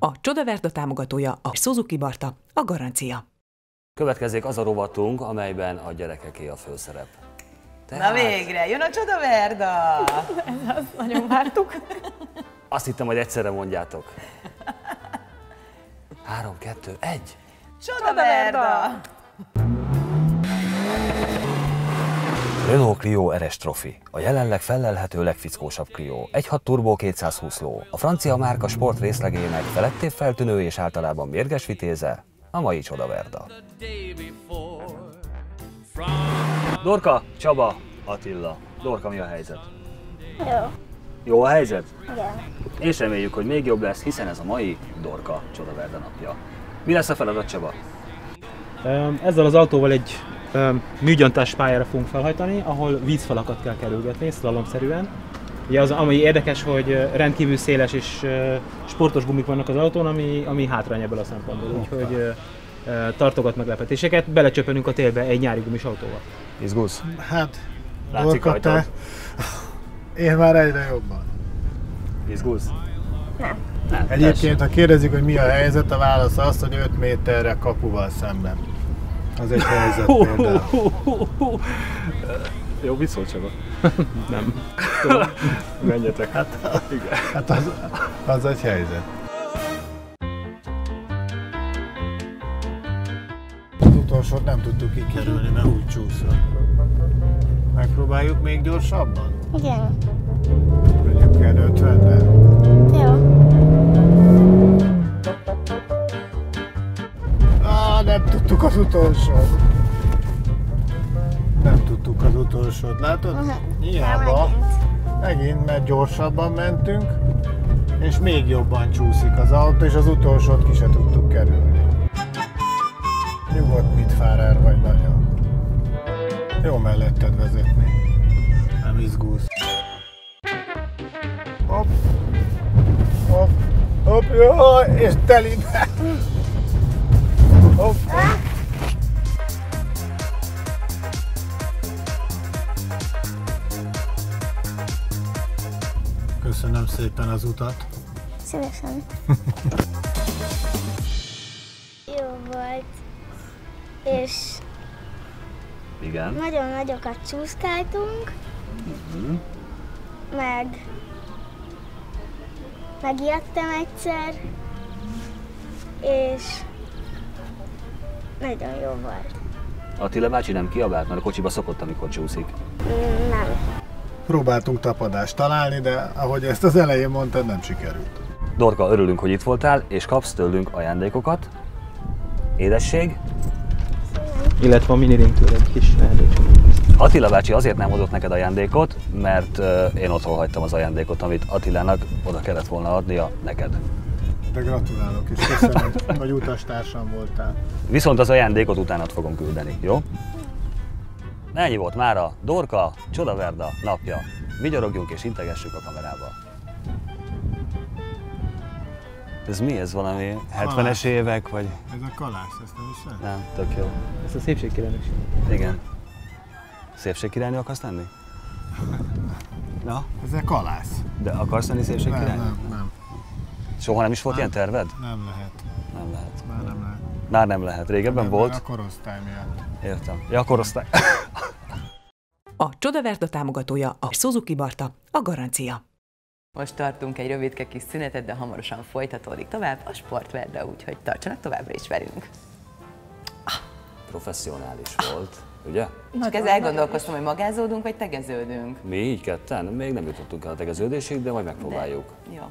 A Csodaverda támogatója a Suzuki Barta, a garancia. Következik az a rovatunk, amelyben a gyerekeké a főszerep. Na végre, jön a csoda Verda! Nagyon vártuk. Azt hittem, hogy egyszerre mondjátok. Három, kettő, egy. Csoda Verda! Renault Clio RS Trophy, a jelenleg fellelhető legfickósabb Clio. 1.6 turbo 220 ló. A francia márka sport részlegének felettébb feltűnő és általában mérges vitéze, a mai Csodaverda. Dorka, Csaba, Attila. Dorka, mi a helyzet? Jó. Jó a helyzet? Igen. És reméljük, hogy még jobb lesz, hiszen ez a mai Dorka Csodaverda napja. Mi lesz a feladat, Csaba? Ezzel az autóval egy műgyantás pályára fogunk felhajtani, ahol vízfalakat kell kerülgetni, szlalomszerűen. Ugye az, ami érdekes, hogy rendkívül széles és sportos gumik vannak az autón, ami, ami hátrány ebből a szempontból. Úgyhogy tartogat meglepetéseket, belecsöpönünk a télbe egy nyári gumis autóval. Izgulsz? Hát, Látszik rajtad? te... Én már egyre jobban. Izgulsz? Nem. Nem, Egyébként, ha kérdezik, hogy mi a helyzet, a válasz az, hogy 5 méterre kapuval szemben. Az egy helyzet például. Jó, szól Csaba? Nem. Menjetek. Hát, igen. Hát az, az egy helyzet. Az utolsót nem tudtuk kikerülni, mert úgy csúszott. Megpróbáljuk még gyorsabban? Igen. Mondjuk ilyen 50-nel. Jó. Nem tudtuk az utolsót. Nem tudtuk az utolsót, látod? Hiába. megint. Mert gyorsabban mentünk, és még jobban csúszik az autó, és az utolsót ki se tudtuk kerülni. Nyugodt, mit fárár vagy nagyon. Jó melletted vezetni. Nem izgulsz. Hopp. Hopp. Hopp, jaj, és telibe. Köszönöm szépen az utat. Szívesen. Jó volt. És Igen. nagyon nagyokat csúszkáltunk. Meg megijedtem egyszer. És nagyon jó volt. Attila bácsi nem kiabált, mert a kocsiba szokott, amikor csúszik. Nem. Próbáltunk tapadást találni, de ahogy ezt az elején mondtad, nem sikerült. Dorka, örülünk, hogy itt voltál, és kapsz tőlünk ajándékokat. Édesség. Illetve a minirinktől egy kis ajándékcsomag. Attila bácsi azért nem adott neked ajándékot, mert én otthon hagytam az ajándékot, amit Attilának oda kellett volna adnia neked. De gratulálok, és köszönöm, hogy utastársam voltál. Viszont az ajándékot utánat fogom küldeni, jó? Ennyi volt mára. Dorka, Csodaverda napja. Vigyorogjunk és integessük a kamerába. Ez mi? Ez valami 70-es évek, vagy? Ez a kalász, ezt nem is Nem, tök jó. Ez a szépségkirálynőség. Igen. Szépségkirálynő akarsz lenni? Na, Ez a kalász. de akarsz lenni szépségkirálynő? nem, nem, Soha nem is volt ilyen terved? nem lehet. Nem lehet. Már nem lehet. Már nem lehet. Régebben Nem, volt? A korosztály miatt. Értem. Ja, a korosztály. A Csodaverda támogatója a Suzuki Barta, a garancia. Most tartunk egy rövidke kis szünetet, de hamarosan folytatódik tovább a Sportverda, úgyhogy tartsanak továbbra is velünk. Professzionális volt, ugye? Csak ez elgondolkoztam, hogy magázódunk, vagy tegeződünk. Mi így ketten? Még nem jutottunk el a tegeződésig, de majd megpróbáljuk. Jó.